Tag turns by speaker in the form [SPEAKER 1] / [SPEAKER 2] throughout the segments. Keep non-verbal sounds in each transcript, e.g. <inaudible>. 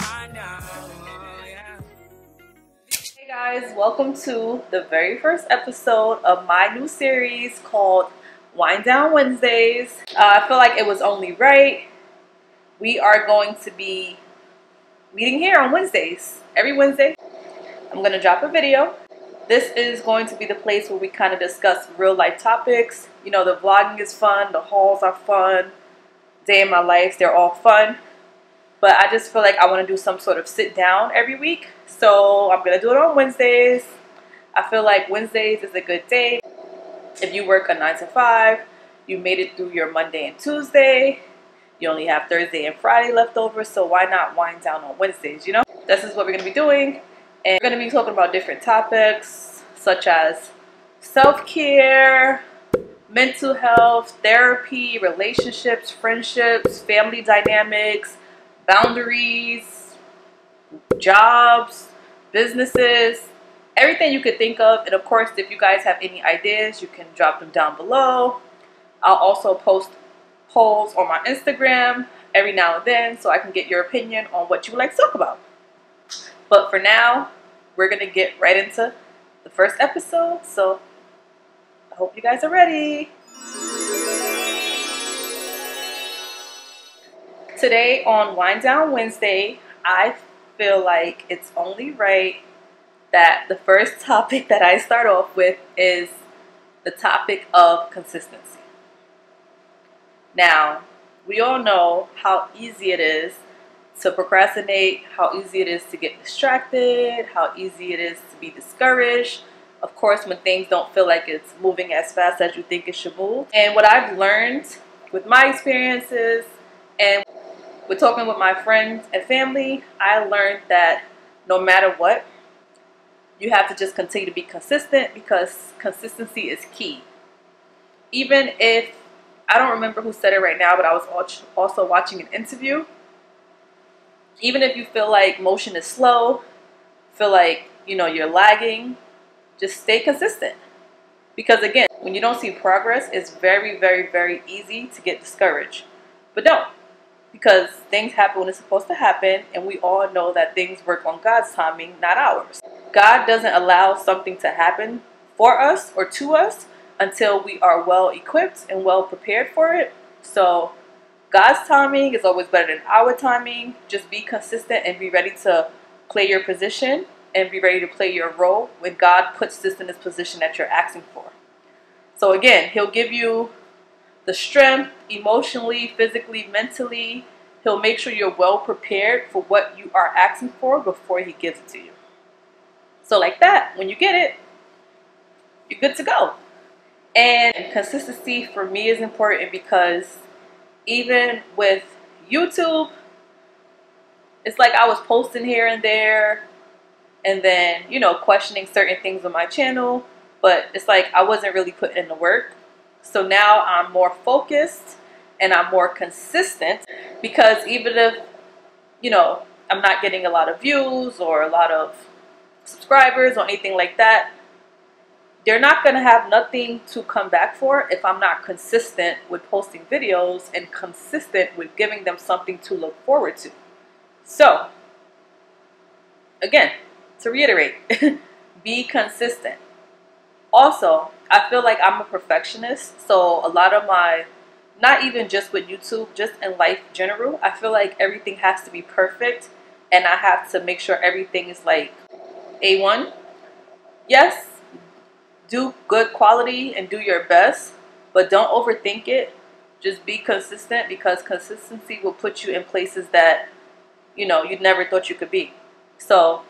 [SPEAKER 1] Hey guys, welcome to the very first episode of my new series called Wine Down Wednesdays. Uh, I feel like it was only right. We are going to be meeting here on Wednesdays. Every Wednesday, I'm going to drop a video. This is going to be the place where we kind of discuss real life topics. You know, the vlogging is fun, the hauls are fun, day in my life, they're all fun. But I just feel like I want to do some sort of sit down every week. So I'm going to do it on Wednesdays. I feel like Wednesdays is a good day. If you work a 9 to 5, you made it through your Monday and Tuesday. You only have Thursday and Friday left over, so why not wind down on Wednesdays, you know? This is what we're going to be doing. And we're going to be talking about different topics such as self-care, mental health, therapy, relationships, friendships, family dynamics, boundaries, jobs, businesses, everything you could think of. And of course, if you guys have any ideas, you can drop them down below. I'll also post polls on my Instagram every now and then so I can get your opinion on what you would like to talk about. But for now, we're going to get right into the first episode. So I hope you guys are ready. Today on Wine Down Wednesday, I feel like it's only right that the first topic that I start off with is the topic of consistency. Now, we all know how easy it is to procrastinate, how easy it is to get distracted, how easy it is to be discouraged. Of course, when things don't feel like it's moving as fast as you think it should move. And what I've learned with my experiences and with talking with my friends and family, I learned that no matter what, you have to just continue to be consistent because consistency is key. Even if, I don't remember who said it right now, but I was also watching an interview. Even if you feel like motion is slow, feel like, you know, you're lagging, just stay consistent. Because again, when you don't see progress, it's very, very, very easy to get discouraged. But don't because things happen when it's supposed to happen and we all know that things work on God's timing, not ours. God doesn't allow something to happen for us or to us until we are well equipped and well prepared for it. So God's timing is always better than our timing. Just be consistent and be ready to play your position and be ready to play your role when God puts this in this position that you're asking for. So again, he'll give you the strength emotionally, physically, mentally. He'll make sure you're well prepared for what you are asking for before he gives it to you. So like that, when you get it, you're good to go. And consistency for me is important because even with YouTube, it's like I was posting here and there and then, you know, questioning certain things on my channel, but it's like I wasn't really putting in the work. So now I'm more focused and I'm more consistent because even if, you know, I'm not getting a lot of views or a lot of subscribers or anything like that, they're not going to have nothing to come back for if I'm not consistent with posting videos and consistent with giving them something to look forward to. So, again, to reiterate, <laughs> be consistent. Also, I feel like I'm a perfectionist, so a lot of my, not even just with YouTube, just in life general, I feel like everything has to be perfect and I have to make sure everything is like A1. Yes, do good quality and do your best, but don't overthink it. Just be consistent because consistency will put you in places that, you know, you never thought you could be. So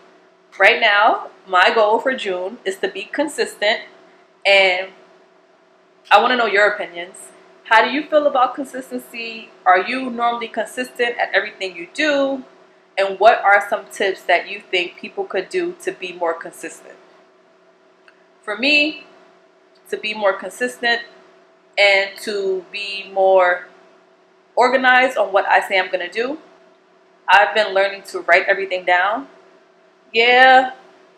[SPEAKER 1] right now, my goal for June is to be consistent and I want to know your opinions. How do you feel about consistency? Are you normally consistent at everything you do? And what are some tips that you think people could do to be more consistent? For me, to be more consistent and to be more organized on what I say I'm going to do, I've been learning to write everything down. Yeah,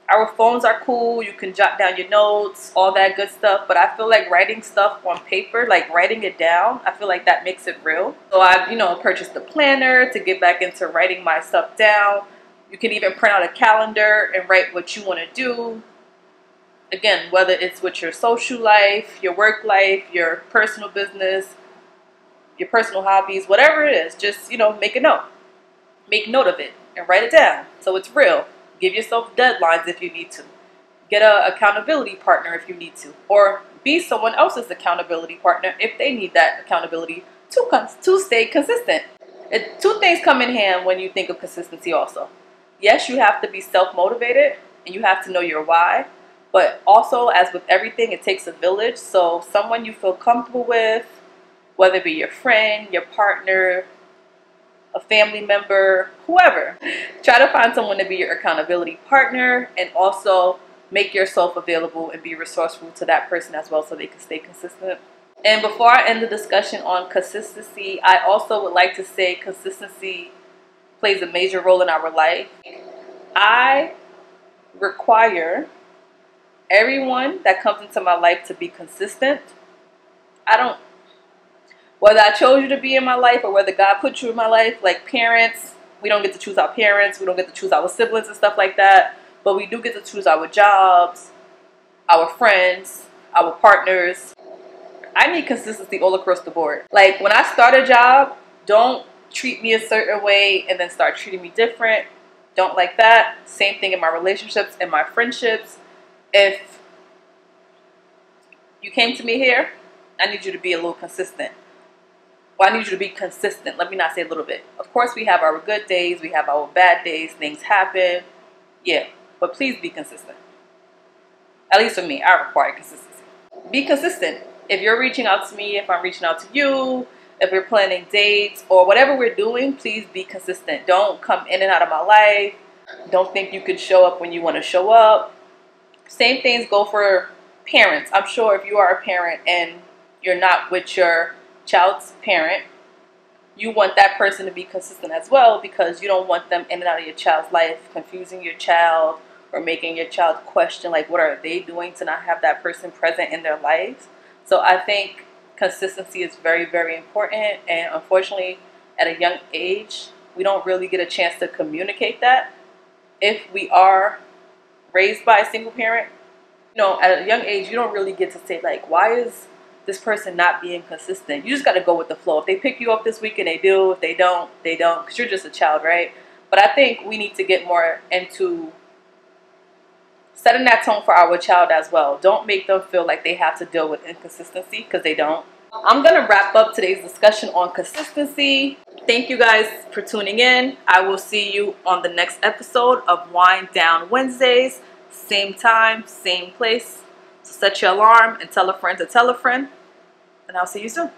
[SPEAKER 1] our phones are cool. You can jot down your notes, all that good stuff. But I feel like writing stuff on paper, like writing it down, I feel like that makes it real. So I've, you know, purchased a planner to get back into writing my stuff down. You can even print out a calendar and write what you want to do. Again, whether it's with your social life, your work life, your personal business, your personal hobbies, whatever it is, just, you know, make a note. Make note of it and write it down so it's real. Give yourself deadlines if you need to. Get an accountability partner if you need to. Or be someone else's accountability partner if they need that accountability to, to stay consistent. It, two things come in hand when you think of consistency also. Yes, you have to be self-motivated and you have to know your why. But also, as with everything, it takes a village. So someone you feel comfortable with, whether it be your friend, your partner, a family member, whoever. Try to find someone to be your accountability partner and also make yourself available and be resourceful to that person as well so they can stay consistent. And before I end the discussion on consistency, I also would like to say consistency plays a major role in our life. I require everyone that comes into my life to be consistent. I don't whether I chose you to be in my life or whether God put you in my life, like parents, we don't get to choose our parents, we don't get to choose our siblings and stuff like that, but we do get to choose our jobs, our friends, our partners. I need consistency all across the board. Like when I start a job, don't treat me a certain way and then start treating me different. Don't like that. Same thing in my relationships and my friendships. If you came to me here, I need you to be a little consistent well, I need you to be consistent. Let me not say a little bit. Of course, we have our good days, we have our bad days, things happen. Yeah, but please be consistent. At least for me, I require consistency. Be consistent. If you're reaching out to me, if I'm reaching out to you, if we're planning dates or whatever we're doing, please be consistent. Don't come in and out of my life. Don't think you can show up when you want to show up. Same things go for parents. I'm sure if you are a parent and you're not with your child's parent, you want that person to be consistent as well because you don't want them in and out of your child's life, confusing your child or making your child question like what are they doing to not have that person present in their lives. So I think consistency is very, very important and unfortunately at a young age we don't really get a chance to communicate that. If we are raised by a single parent, you know, at a young age you don't really get to say like why is this person not being consistent. You just got to go with the flow. If they pick you up this week and they do, if they don't, they don't, because you're just a child, right? But I think we need to get more into setting that tone for our child as well. Don't make them feel like they have to deal with inconsistency because they don't. I'm going to wrap up today's discussion on consistency. Thank you guys for tuning in. I will see you on the next episode of Wine Down Wednesdays. Same time, same place. So set your alarm and tell a friend to tell a friend and I'll see you soon.